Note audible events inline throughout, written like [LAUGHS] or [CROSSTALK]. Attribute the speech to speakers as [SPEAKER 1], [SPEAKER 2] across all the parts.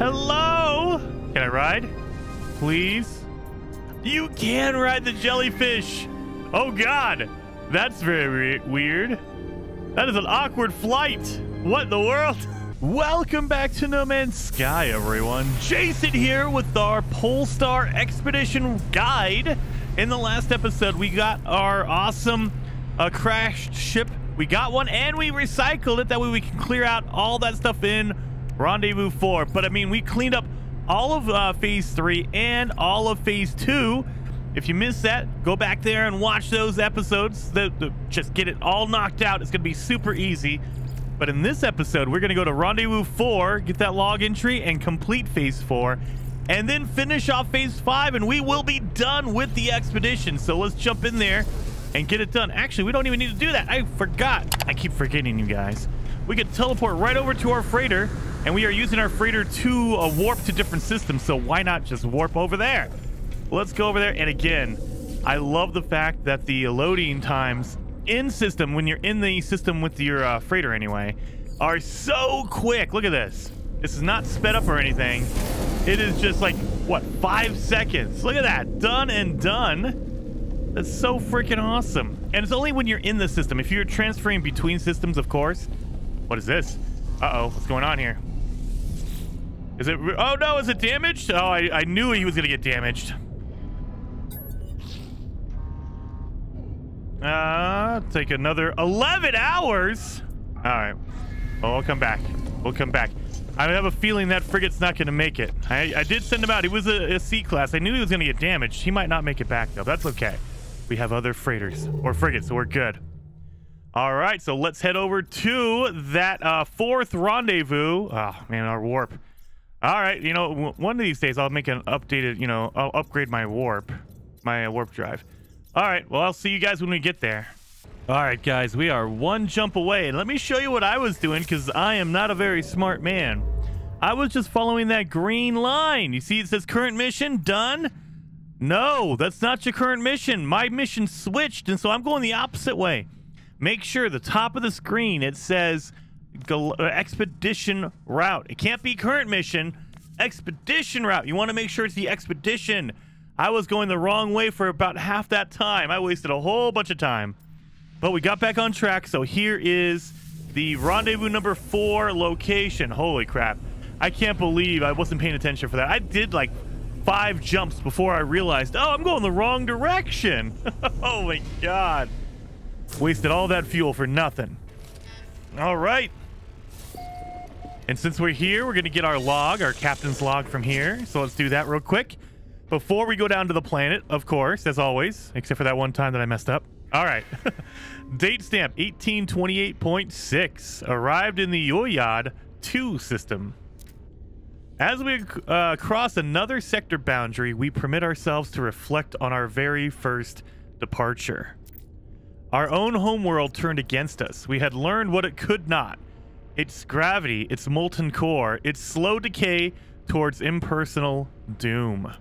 [SPEAKER 1] Hello? Can I ride? Please? You can ride the jellyfish. Oh, God. That's very weird. That is an awkward flight. What in the world? [LAUGHS] Welcome back to No Man's Sky, everyone. Jason here with our Polestar Expedition Guide. In the last episode, we got our awesome uh, crashed ship. We got one and we recycled it. That way we can clear out all that stuff in Rendezvous 4. But I mean, we cleaned up all of uh, Phase 3 and all of Phase 2. If you missed that, go back there and watch those episodes. The, the, just get it all knocked out. It's going to be super easy. But in this episode, we're going to go to Rendezvous 4, get that log entry, and complete Phase 4, and then finish off Phase 5, and we will be done with the expedition. So let's jump in there and get it done. Actually, we don't even need to do that. I forgot. I keep forgetting, you guys. We could teleport right over to our freighter, and we are using our freighter to uh, warp to different systems, so why not just warp over there? Let's go over there, and again, I love the fact that the loading times in system, when you're in the system with your uh, freighter anyway, are so quick. Look at this. This is not sped up or anything. It is just like, what, five seconds. Look at that. Done and done. That's so freaking awesome. And it's only when you're in the system. If you're transferring between systems, of course. What is this? Uh-oh. What's going on here? Is it... Oh, no. Is it damaged? Oh, I, I knew he was going to get damaged. Uh, take another 11 hours. All right. Well, we'll come back. We'll come back. I have a feeling that frigate's not going to make it. I, I did send him out. He was a, a C class. I knew he was going to get damaged. He might not make it back, though. That's okay. We have other freighters or frigates, so we're good. All right, so let's head over to that uh, fourth rendezvous. Oh, man, our warp. All right, you know, one of these days I'll make an updated, you know, I'll upgrade my warp, my warp drive. All right, well, I'll see you guys when we get there. All right, guys, we are one jump away. And let me show you what I was doing because I am not a very smart man. I was just following that green line. You see it says current mission done? No, that's not your current mission. My mission switched, and so I'm going the opposite way. Make sure the top of the screen, it says uh, expedition route. It can't be current mission, expedition route. You want to make sure it's the expedition. I was going the wrong way for about half that time. I wasted a whole bunch of time. But we got back on track, so here is the rendezvous number four location. Holy crap. I can't believe I wasn't paying attention for that. I did like five jumps before I realized, oh, I'm going the wrong direction. [LAUGHS] oh my god. Wasted all that fuel for nothing. All right. And since we're here, we're going to get our log, our captain's log from here. So let's do that real quick. Before we go down to the planet, of course, as always, except for that one time that I messed up. All right. [LAUGHS] Date stamp 1828.6. Arrived in the Yoyad 2 system. As we uh, cross another sector boundary, we permit ourselves to reflect on our very first departure. Our own homeworld turned against us. We had learned what it could not. Its gravity, its molten core, its slow decay towards impersonal doom.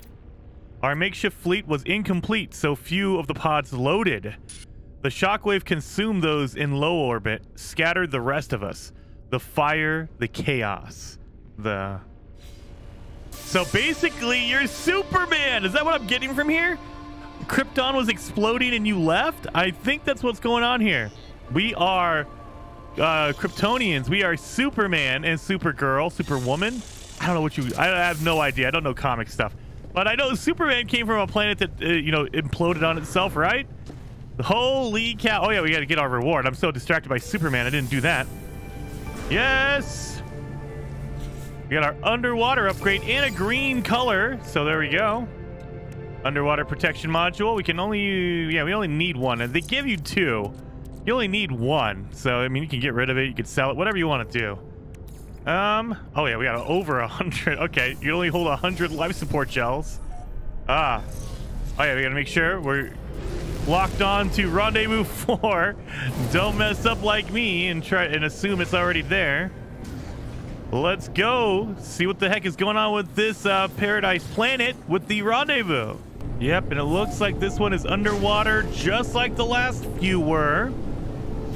[SPEAKER 1] Our makeshift fleet was incomplete, so few of the pods loaded. The shockwave consumed those in low orbit, scattered the rest of us. The fire, the chaos, the... So basically, you're Superman! Is that what I'm getting from here? Krypton was exploding and you left? I think that's what's going on here. We are uh, Kryptonians. We are Superman and Supergirl, Superwoman. I don't know what you... I have no idea. I don't know comic stuff. But I know Superman came from a planet that, uh, you know, imploded on itself, right? Holy cow. Oh, yeah, we got to get our reward. I'm so distracted by Superman. I didn't do that. Yes. We got our underwater upgrade in a green color. So there we go. Underwater protection module. We can only, yeah, we only need one. And they give you two. You only need one. So, I mean, you can get rid of it. You can sell it. Whatever you want to do. Um, oh yeah, we got [LAUGHS] over a hundred. Okay, you only hold a hundred life support gels. Ah. Oh yeah, we gotta make sure we're locked on to rendezvous [LAUGHS] four. Don't mess up like me and try and assume it's already there. Let's go see what the heck is going on with this uh, paradise planet with the rendezvous. Yep, and it looks like this one is underwater just like the last few were.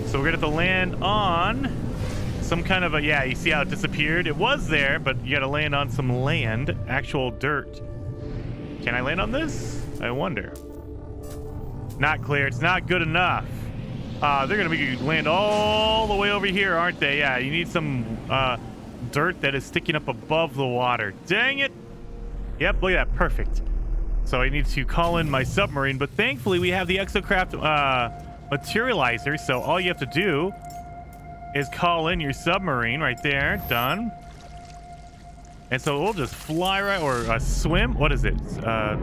[SPEAKER 1] So we're gonna have to land on some kind of a yeah. You see how it disappeared? It was there, but you got to land on some land, actual dirt. Can I land on this? I wonder. Not clear. It's not good enough. Uh, they're gonna make you land all the way over here, aren't they? Yeah. You need some uh, dirt that is sticking up above the water. Dang it. Yep. Look at that. Perfect. So I need to call in my submarine, but thankfully we have the exocraft uh, materializer. So all you have to do is call in your submarine right there. Done. And so we'll just fly right or uh, swim. What is it? Uh,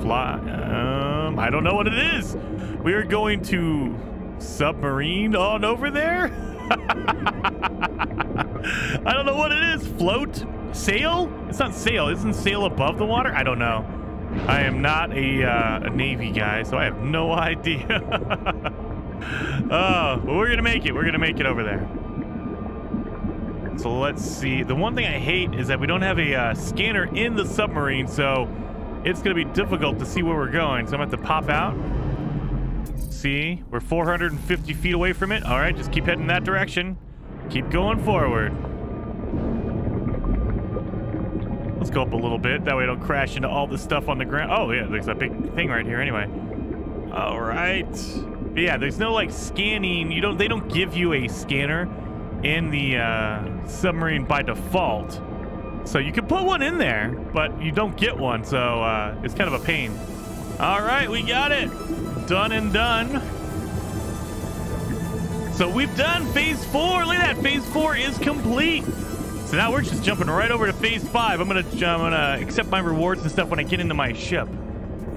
[SPEAKER 1] fly. Um, I don't know what it is. We are going to submarine on over there. [LAUGHS] I don't know what it is. Float? Sail? It's not sail. Isn't sail above the water? I don't know. I am not a, uh, a Navy guy, so I have no [LAUGHS] idea. [LAUGHS] oh, but we're going to make it. We're going to make it over there. So let's see. The one thing I hate is that we don't have a uh, scanner in the submarine, so it's going to be difficult to see where we're going. So I'm going to have to pop out. See, we're 450 feet away from it. All right, just keep heading that direction. Keep going forward. Let's go up a little bit. That way I don't crash into all the stuff on the ground. Oh, yeah, there's a big thing right here anyway. All right. But yeah, there's no, like, scanning. You don't. They don't give you a scanner in the uh, submarine by default. So you can put one in there, but you don't get one. So uh, it's kind of a pain. All right, we got it. Done and done. So we've done phase four. Look at that. Phase four is complete. So now we're just jumping right over to phase five. I'm gonna I'm gonna accept my rewards and stuff when I get into my ship.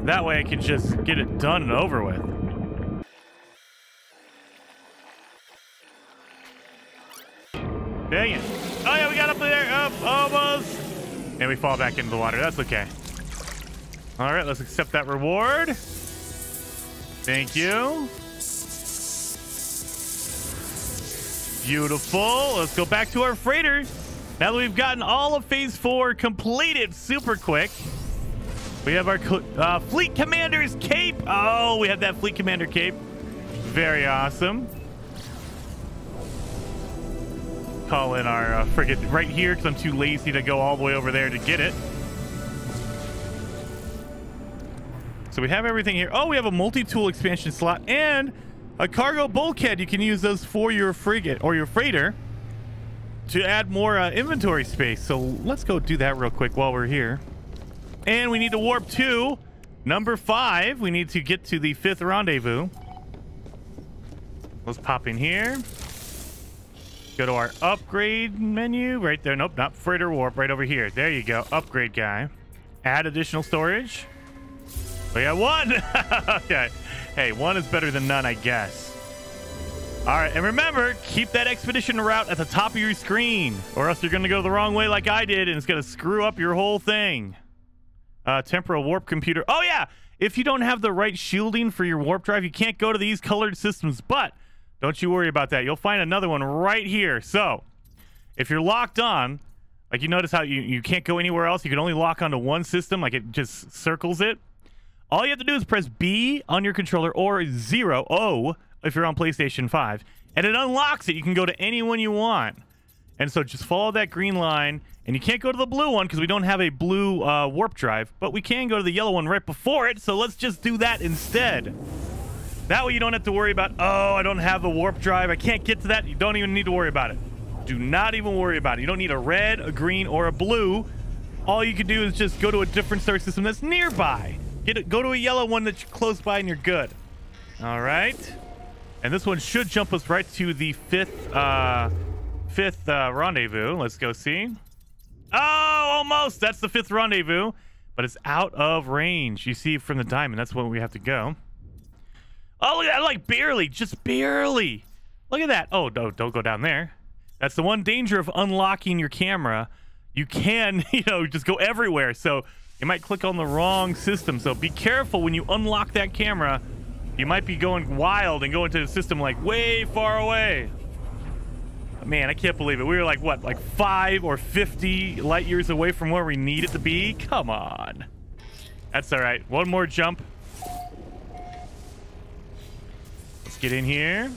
[SPEAKER 1] That way I can just get it done and over with. Dang it. Oh yeah, we got up there. Up almost. And we fall back into the water. That's okay. All right, let's accept that reward. Thank you. Beautiful. Let's go back to our freighter. Now that we've gotten all of phase four completed super quick, we have our uh, fleet commander's cape. Oh, we have that fleet commander cape. Very awesome. Call in our uh, frigate right here because I'm too lazy to go all the way over there to get it. So we have everything here. Oh, we have a multi-tool expansion slot and a cargo bulkhead. You can use those for your frigate or your freighter to add more uh, inventory space. So let's go do that real quick while we're here. And we need to warp to number five. We need to get to the fifth rendezvous. Let's pop in here. Go to our upgrade menu right there. Nope, not freighter warp. Right over here. There you go. Upgrade guy. Add additional storage. We got one. [LAUGHS] okay. Hey, one is better than none, I guess. All right, and remember, keep that expedition route at the top of your screen, or else you're going to go the wrong way like I did, and it's going to screw up your whole thing. Uh, temporal warp computer. Oh, yeah. If you don't have the right shielding for your warp drive, you can't go to these colored systems, but don't you worry about that. You'll find another one right here. So if you're locked on, like you notice how you, you can't go anywhere else. You can only lock onto one system, like it just circles it. All you have to do is press B on your controller or zero O if you're on PlayStation 5, and it unlocks it. You can go to anyone you want. And so just follow that green line, and you can't go to the blue one because we don't have a blue uh, warp drive, but we can go to the yellow one right before it, so let's just do that instead. That way you don't have to worry about, oh, I don't have the warp drive. I can't get to that. You don't even need to worry about it. Do not even worry about it. You don't need a red, a green, or a blue. All you can do is just go to a different star system that's nearby. Get it, Go to a yellow one that's close by and you're good. All right. And this one should jump us right to the fifth, uh, fifth uh, rendezvous. Let's go see. Oh, almost. That's the fifth rendezvous, but it's out of range. You see from the diamond. That's where we have to go. Oh, look at that. Like barely, just barely. Look at that. Oh, don't go down there. That's the one danger of unlocking your camera. You can, [LAUGHS] you know, just go everywhere. So you might click on the wrong system. So be careful when you unlock that camera. You might be going wild and going to the system like way far away. Man, I can't believe it. We were like, what, like 5 or 50 light years away from where we need it to be? Come on. That's all right. One more jump. Let's get in here.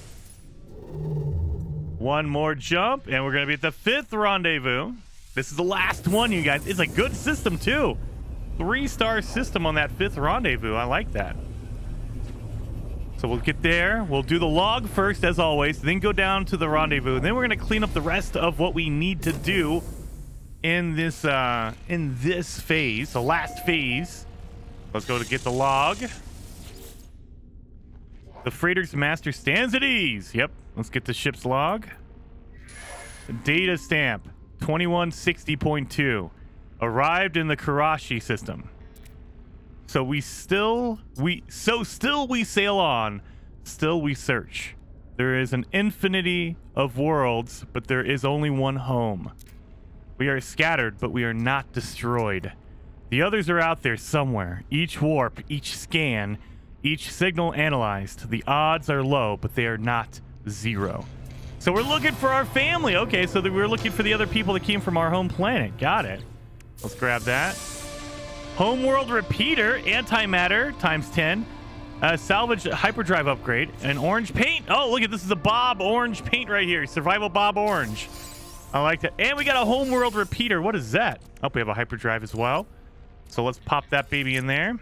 [SPEAKER 1] One more jump, and we're going to be at the fifth rendezvous. This is the last one, you guys. It's a good system, too. Three-star system on that fifth rendezvous. I like that. So we'll get there. We'll do the log first, as always, then go down to the rendezvous. Then we're going to clean up the rest of what we need to do in this uh, in this phase, the last phase. Let's go to get the log. The freighter's master stands at ease. Yep. Let's get the ship's log. Data stamp 2160.2 arrived in the Karashi system. So we still we so still we sail on, still we search. There is an infinity of worlds, but there is only one home. We are scattered, but we are not destroyed. The others are out there somewhere. Each warp, each scan, each signal analyzed. The odds are low, but they are not zero. So we're looking for our family. Okay, so we're looking for the other people that came from our home planet. Got it. Let's grab that. Homeworld repeater, antimatter times 10. Uh, salvage hyperdrive upgrade. An orange paint. Oh, look at this is a Bob orange paint right here. Survival Bob orange. I like that. And we got a homeworld repeater. What is that? Oh, we have a hyperdrive as well. So let's pop that baby in there.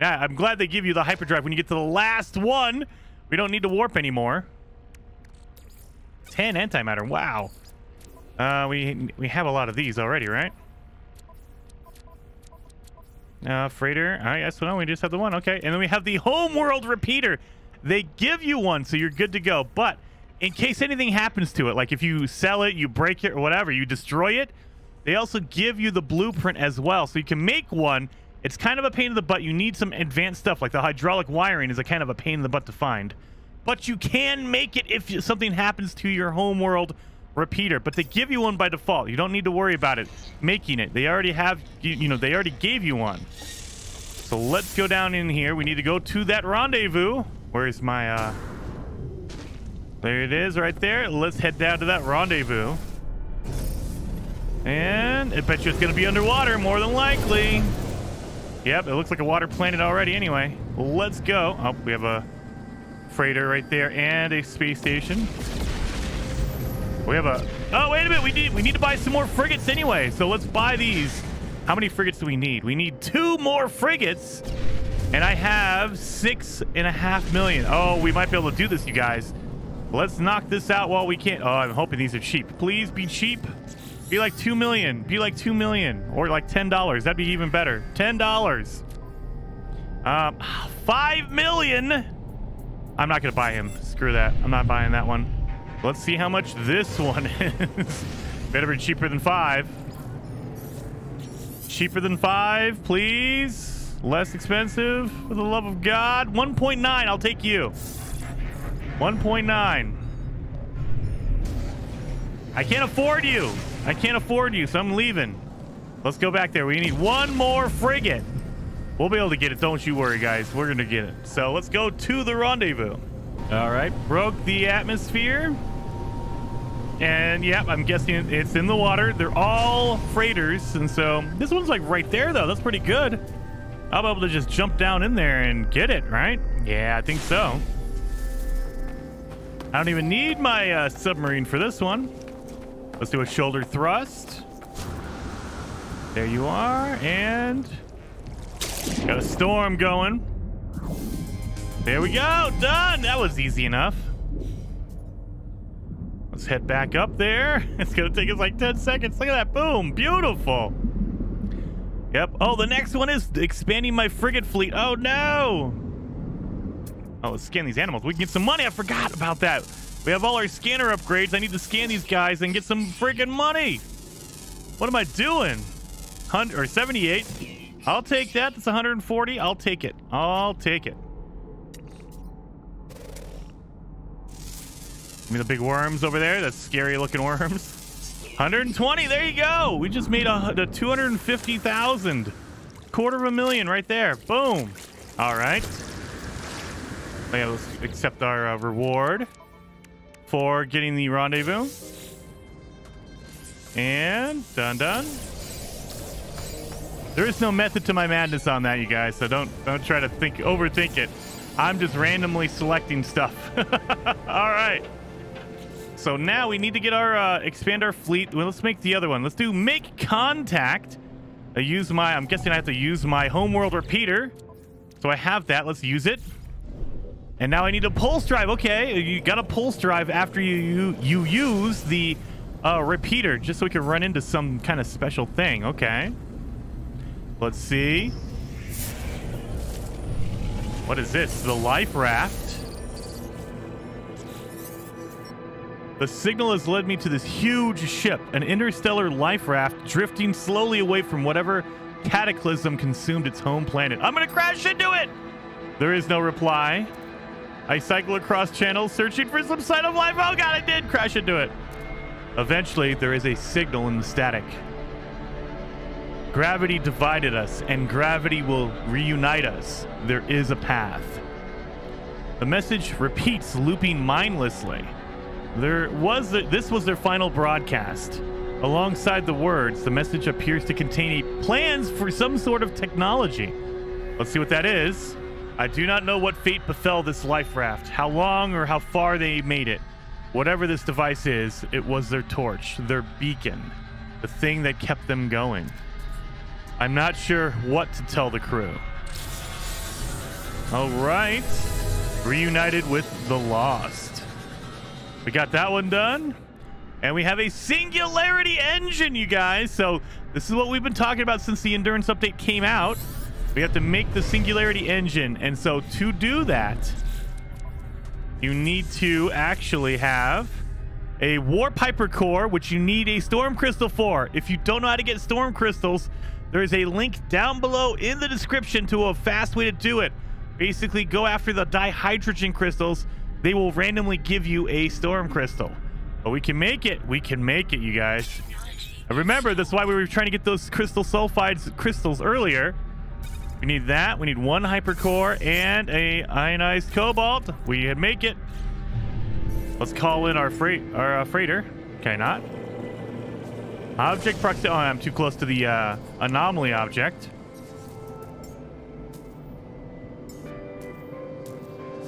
[SPEAKER 1] Yeah, I'm glad they give you the hyperdrive when you get to the last one. We don't need to warp anymore. 10 antimatter. Wow. Uh, we we have a lot of these already, right? Uh, freighter. I guess no, we just have the one. Okay, and then we have the homeworld repeater. They give you one, so you're good to go. But in case anything happens to it, like if you sell it, you break it, or whatever, you destroy it, they also give you the blueprint as well, so you can make one. It's kind of a pain in the butt. You need some advanced stuff, like the hydraulic wiring is a kind of a pain in the butt to find. But you can make it if something happens to your homeworld repeater. But they give you one by default. You don't need to worry about it making it. They already have, you, you know, they already gave you one. So let's go down in here. We need to go to that rendezvous. Where's my, uh... There it is right there. Let's head down to that rendezvous. And I bet you it's going to be underwater, more than likely. Yep, it looks like a water planet already anyway. Let's go. Oh, we have a freighter right there and a space station. We have a... Oh, wait a minute. We need, we need to buy some more frigates anyway. So let's buy these. How many frigates do we need? We need two more frigates. And I have six and a half million. Oh, we might be able to do this, you guys. Let's knock this out while we can. Oh, I'm hoping these are cheap. Please be cheap. Be like 2 million. Be like 2 million. Or like $10. That'd be even better. $10. Um, 5 million. I'm not going to buy him. Screw that. I'm not buying that one. Let's see how much this [LAUGHS] one is. Better be cheaper than 5. Cheaper than 5, please. Less expensive, for the love of God. 1.9, I'll take you. 1.9. I can't afford you. I can't afford you, so I'm leaving. Let's go back there. We need one more frigate. We'll be able to get it. Don't you worry, guys. We're going to get it. So let's go to the rendezvous. All right. Broke the atmosphere. And yeah, I'm guessing it's in the water. They're all freighters. And so this one's like right there, though. That's pretty good. I'll be able to just jump down in there and get it, right? Yeah, I think so. I don't even need my uh, submarine for this one. Let's do a shoulder thrust. There you are. And got a storm going. There we go. Done. That was easy enough. Let's head back up there. [LAUGHS] It's going to take us like 10 seconds. Look at that. Boom. Beautiful. Yep. Oh, the next one is expanding my frigate fleet. Oh, no. Oh, let's scan these animals. We can get some money. I forgot about that. We have all our scanner upgrades. I need to scan these guys and get some freaking money. What am I doing? 100 or 78. I'll take that. That's 140. I'll take it. I'll take it. Give mean, the big worms over there. That's scary looking worms. 120. There you go. We just made a, a 250,000. Quarter of a million right there. Boom. All right. Okay, let's accept our uh, reward for getting the rendezvous. And done done. There is no method to my madness on that, you guys, so don't don't try to think overthink it. I'm just randomly selecting stuff. [LAUGHS] All right. So now we need to get our uh, expand our fleet. Well, let's make the other one. Let's do make contact. I use my. I'm guessing I have to use my homeworld repeater. So I have that. Let's use it. And now I need a pulse drive. Okay, you got a pulse drive after you you, you use the uh, repeater, just so we can run into some kind of special thing. Okay. Let's see. What is this? The life raft. The signal has led me to this huge ship, an interstellar life raft drifting slowly away from whatever cataclysm consumed its home planet. I'm gonna crash into it! There is no reply. I cycle across channels searching for some sign of life. Oh god, I did crash into it. Eventually, there is a signal in the static. Gravity divided us, and gravity will reunite us. There is a path. The message repeats, looping mindlessly. There was a, this was their final broadcast. Alongside the words, the message appears to contain plans for some sort of technology. Let's see what that is. I do not know what fate befell this life raft, how long or how far they made it. Whatever this device is, it was their torch, their beacon, the thing that kept them going. I'm not sure what to tell the crew. All right. Reunited with the Lost. We got that one done. And we have a singularity engine, you guys. So this is what we've been talking about since the endurance update came out. We have to make the singularity engine. And so to do that, you need to actually have a warp hyper core, which you need a storm crystal for. If you don't know how to get storm crystals, there is a link down below in the description to a fast way to do it. Basically, go after the dihydrogen crystals they will randomly give you a storm crystal. But we can make it. We can make it, you guys. And remember, that's why we were trying to get those crystal sulfides crystals earlier. We need that. We need one hypercore and a ionized cobalt. We can make it. Let's call in our freight, our uh, freighter. Okay, not. Object proximity. Oh, I'm too close to the uh, anomaly object.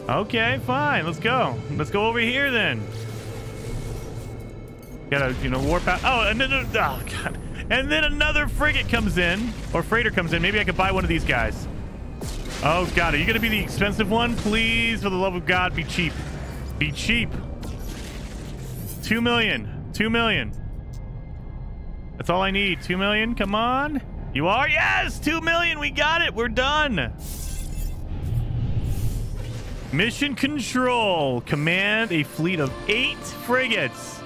[SPEAKER 1] Okay, fine. Let's go. Let's go over here then. Gotta, you know, warp out. Oh, and then, oh, God. And then another frigate comes in, or freighter comes in. Maybe I could buy one of these guys. Oh, God. Are you going to be the expensive one? Please, for the love of God, be cheap. Be cheap. Two million. Two million. That's all I need. Two million. Come on. You are? Yes! Two million. We got it. We're done. Mission control. Command a fleet of eight frigates.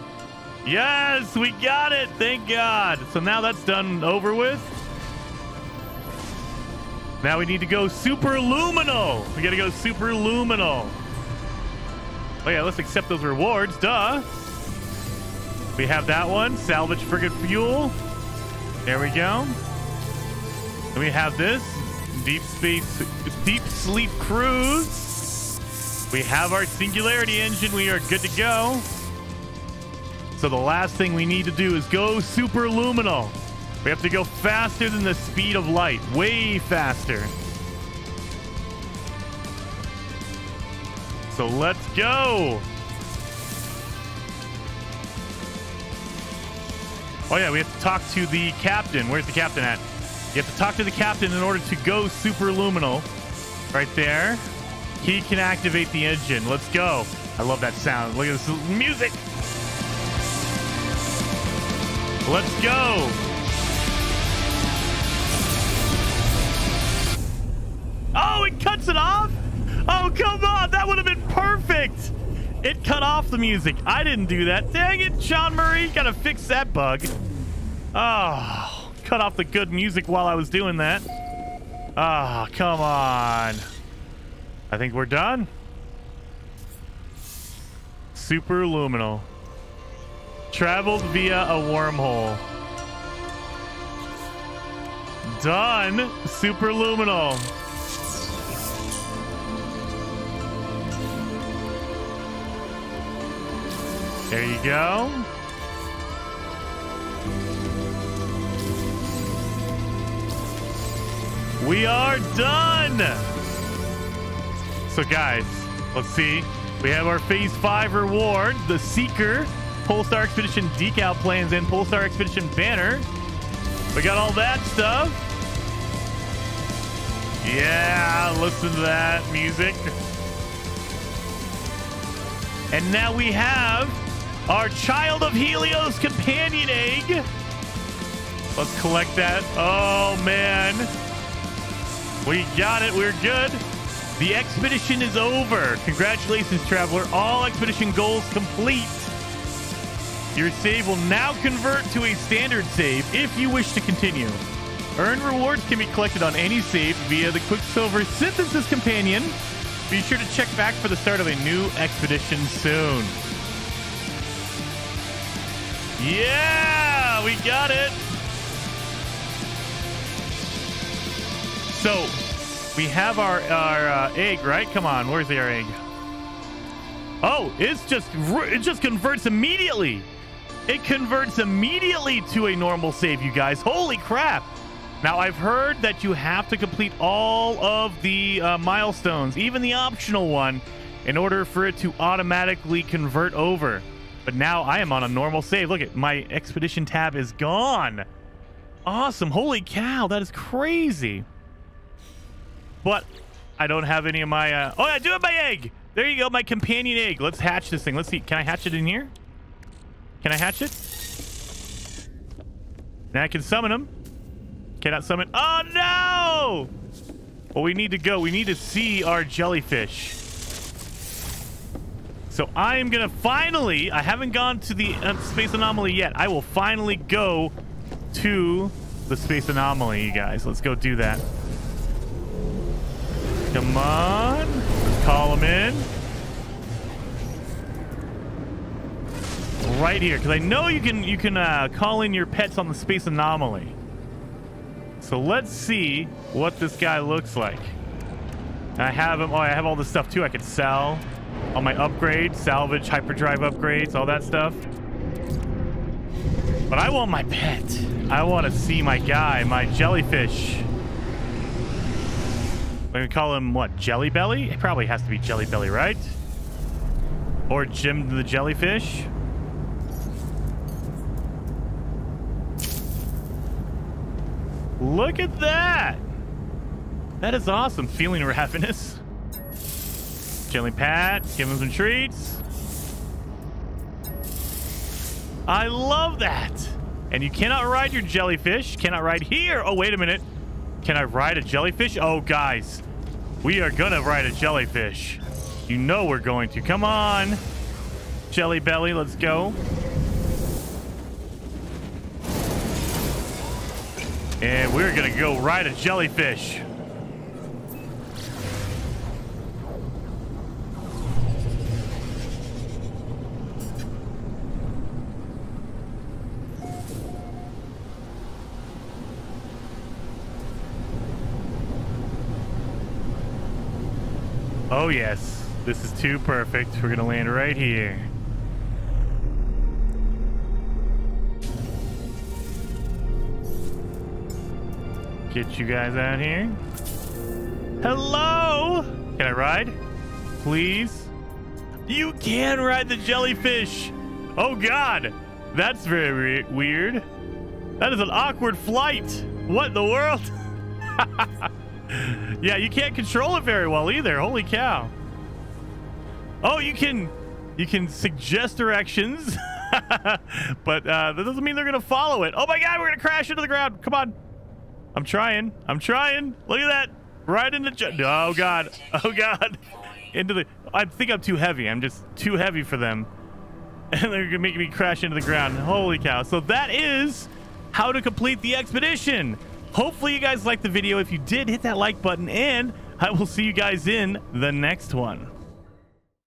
[SPEAKER 1] Yes, we got it. Thank God. So now that's done over with. Now we need to go super luminal. We got to go super luminal. Oh yeah, let's accept those rewards. Duh. We have that one. Salvage frigate fuel. There we go. And we have this. Deep space, deep sleep cruise. We have our singularity engine. We are good to go. So the last thing we need to do is go super luminal. We have to go faster than the speed of light. Way faster. So let's go. Oh yeah, we have to talk to the captain. Where's the captain at? You have to talk to the captain in order to go super luminal. Right there. He can activate the engine. Let's go. I love that sound. Look at this music. Let's go. Oh, it cuts it off? Oh, come on. That would have been perfect. It cut off the music. I didn't do that. Dang it, Sean Murray. Gotta fix that bug. Oh, cut off the good music while I was doing that. Ah, oh, come on. I think we're done. Super luminal. Traveled via a wormhole. Done. Super luminal. There you go. We are done. So guys, let's see. We have our phase five reward, the Seeker Polestar Expedition decal plans and Polestar Expedition banner. We got all that stuff. Yeah, listen to that music. And now we have our Child of Helios companion egg. Let's collect that. Oh, man. We got it. We're good. The expedition is over. Congratulations, traveler. All expedition goals complete. Your save will now convert to a standard save if you wish to continue. Earned rewards can be collected on any save via the Quicksilver Synthesis Companion. Be sure to check back for the start of a new expedition soon. Yeah, we got it. So, we have our our uh, egg, right? Come on, where's the egg? Oh, it's just it just converts immediately. It converts immediately to a normal save, you guys. Holy crap! Now I've heard that you have to complete all of the uh, milestones, even the optional one, in order for it to automatically convert over. But now I am on a normal save. Look at my expedition tab is gone. Awesome! Holy cow, that is crazy. But I don't have any of my... Uh... Oh, I do have my egg! There you go, my companion egg. Let's hatch this thing. Let's see. Can I hatch it in here? Can I hatch it? Now I can summon him. Cannot summon... Oh, no! Well, we need to go. We need to see our jellyfish. So I am going to finally... I haven't gone to the uh, space anomaly yet. I will finally go to the space anomaly, you guys. Let's go do that. Come on. Call him in. Right here, because I know you can you can uh, call in your pets on the space anomaly. So let's see what this guy looks like. I have him. Oh, I have all this stuff too. I could sell all my upgrades, salvage, hyperdrive upgrades, all that stuff. But I want my pet. I want to see my guy, my jellyfish. Gonna call him what? Jelly Belly? It probably has to be Jelly Belly, right? Or Jim the Jellyfish? Look at that! That is awesome. Feeling [LAUGHS] ravenous. Jelly Pat, give him some treats. I love that. And you cannot ride your jellyfish. Cannot ride here. Oh, wait a minute. Can I ride a jellyfish? Oh, guys. We are going to ride a jellyfish. You know we're going to. Come on. Jelly Belly, let's go. And we're going to go ride a jellyfish. Oh, yes. This is too perfect. We're to land right here. Get you guys out here. Hello! Can I ride? Please? You can ride the jellyfish! Oh, God! That's very weird. That is an awkward flight. What in the world? [LAUGHS] [LAUGHS] yeah, you can't control it very well either. Holy cow. Oh, you can you can suggest directions, [LAUGHS] but uh, that doesn't mean they're gonna follow it. Oh my god, we're gonna crash into the ground. Come on. I'm trying. I'm trying. Look at that. Right into the Oh god. Oh god. [LAUGHS] Into the I think I'm too heavy. I'm just too heavy for them. And they're gonna make me crash into the ground. Holy cow. So that is how to complete the expedition. Hopefully you guys liked the video. If you did, hit that like button, and I will see you guys in the next one.